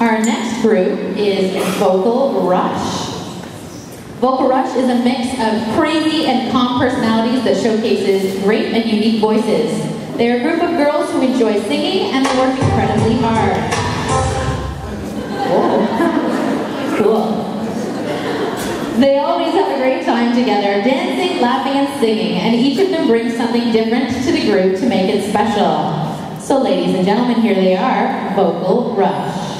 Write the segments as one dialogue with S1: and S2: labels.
S1: Our next group is Vocal Rush. Vocal Rush is a mix of crazy and calm personalities that showcases great and unique voices. They're a group of girls who enjoy singing and they work incredibly hard. Whoa. Oh. cool. They always have a great time together, dancing, laughing, and singing, and each of them brings something different to the group to make it special. So ladies and gentlemen, here they are, Vocal Rush.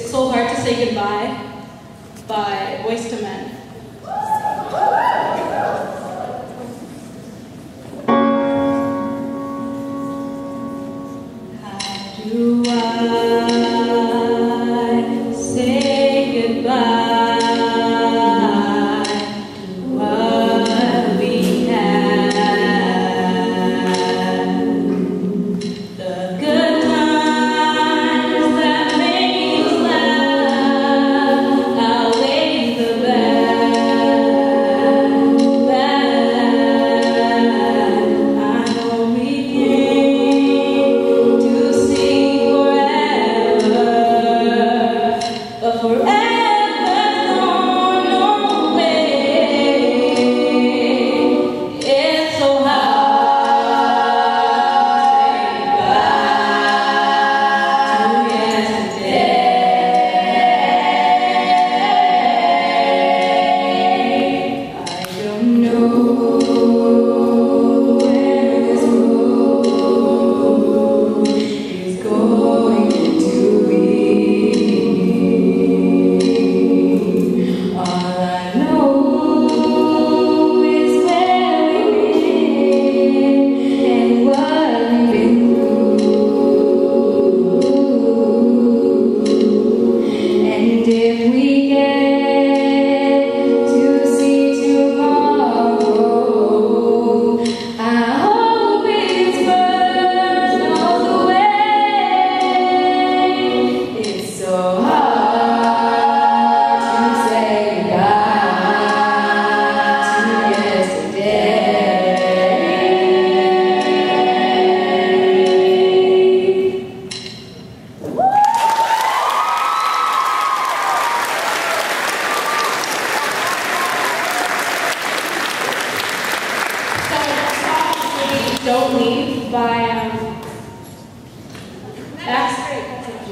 S2: It's So Hard to Say Goodbye by Boyz II Men.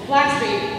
S3: Blackstreet.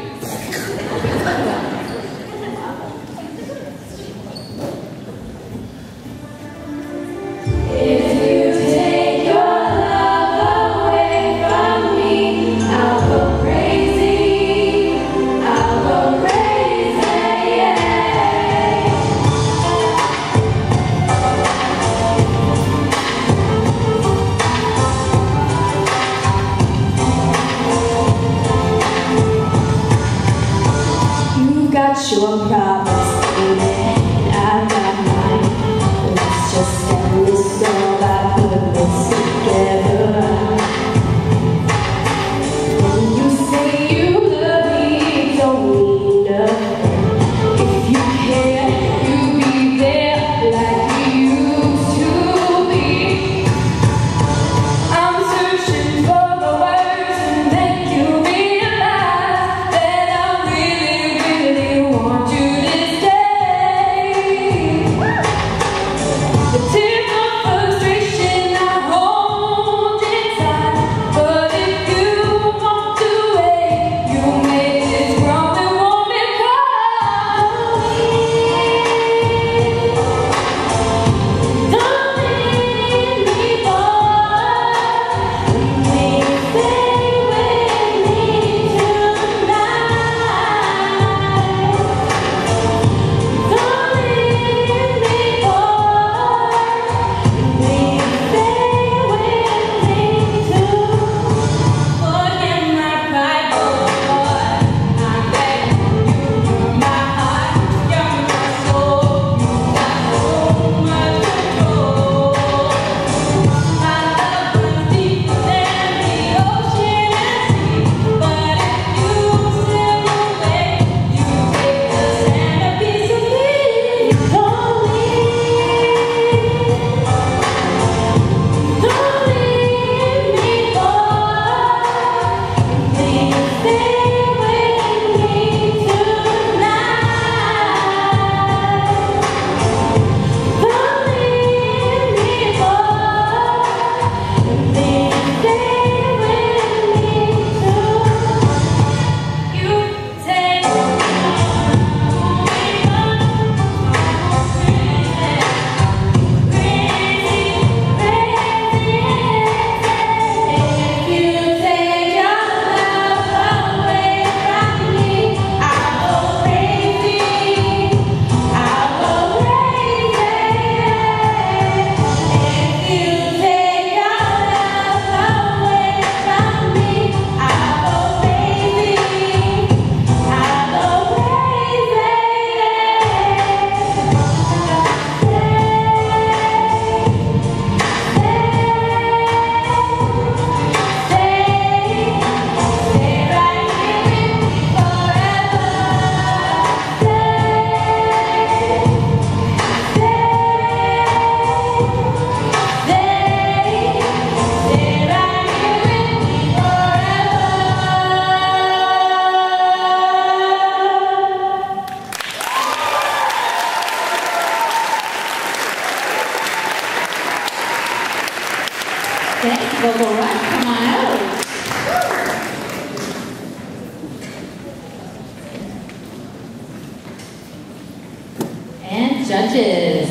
S1: And judges.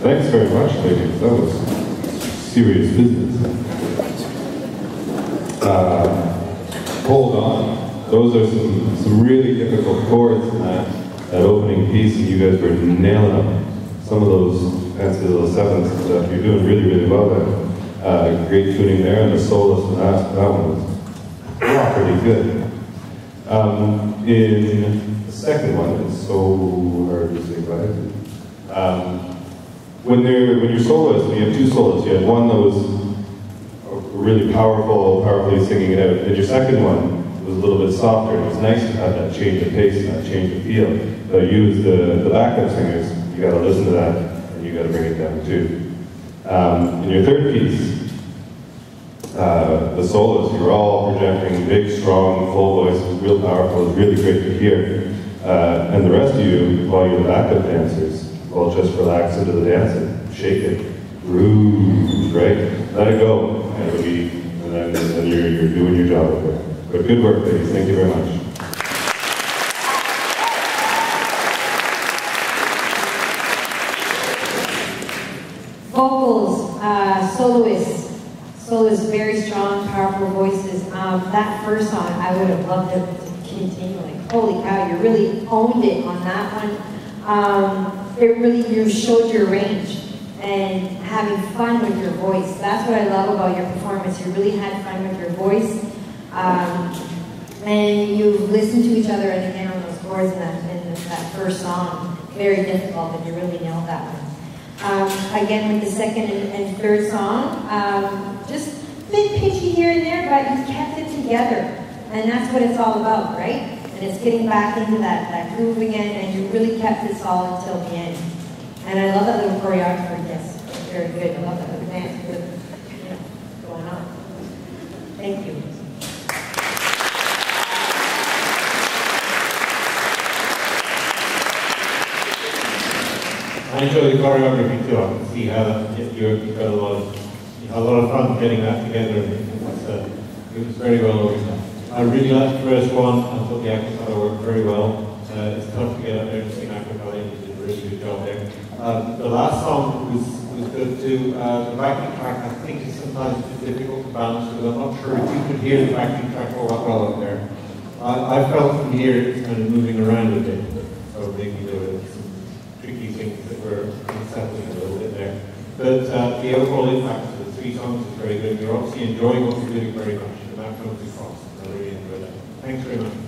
S4: Thanks very much, ladies. That was serious business. Uh, hold on. Those are some, some really difficult chords in that, opening piece, and you guys were nailing up some of those fancy little sevens and stuff. You're doing really, really well there. Uh, great tuning there, and the solos in that, that one was pretty good. Um, in the second one, it's so hard to say right. Um, when they're when you're soloist, and you have two solos, you had one that was really powerful, powerfully singing it out, and your second one was a little bit softer. It was nice to have that change of pace and that change of feel. But you as the, the backup singers, you got to listen to that, and you got to bring it down too. Um, in your third piece, uh, the solos, you were all projecting big, strong, full voice. It was real powerful. Really great to hear. Uh, and the rest of you, while you're the backup dancers, all just relax into the dance and shake it, groove, right? Let it go, and it'll be, and then, then you're, you're doing your job there. But good work, ladies. Thank you very much.
S5: Vocals, uh, soloists, soloists, very strong, powerful voices. Um, that first song, I would have loved to continue. Like, holy cow, you really owned it on that one. Um, it really, you showed your range and having fun with your voice. That's what I love about your performance. You really had fun with your voice. Um, and you listen to each other and on those chords in that, in that first song. Very difficult, but you really nailed that one. Um, again, with the second and, and third song, um, just a bit pitchy here and there, but you kept it together. And that's what it's all about, right? And it's getting back into that, that groove again, and you really kept it solid till the end. And I love that little choreographer, yes, very good. I love that little dance you going on. Thank you.
S6: I enjoy the choreography too. I can see how that, you you've got a lot of a lot of fun getting that together. Was, uh, it was very well organized. I really liked the first one. I thought the acapella worked very well. Uh, it's tough to get out there and sing acapella. You did a really good job there. Um, the last song was, was good too. Uh, the backing track I think is sometimes bit difficult to balance because I'm not sure if you could hear the backing track all that well up there. I, I felt from here it's kind of moving around a bit. So maybe tricky things that were unsettling a little bit there. But uh, the overall impact of the three songs is very good. You're obviously enjoying what you're doing very much, and that comes across. I really enjoyed that. Thanks very much.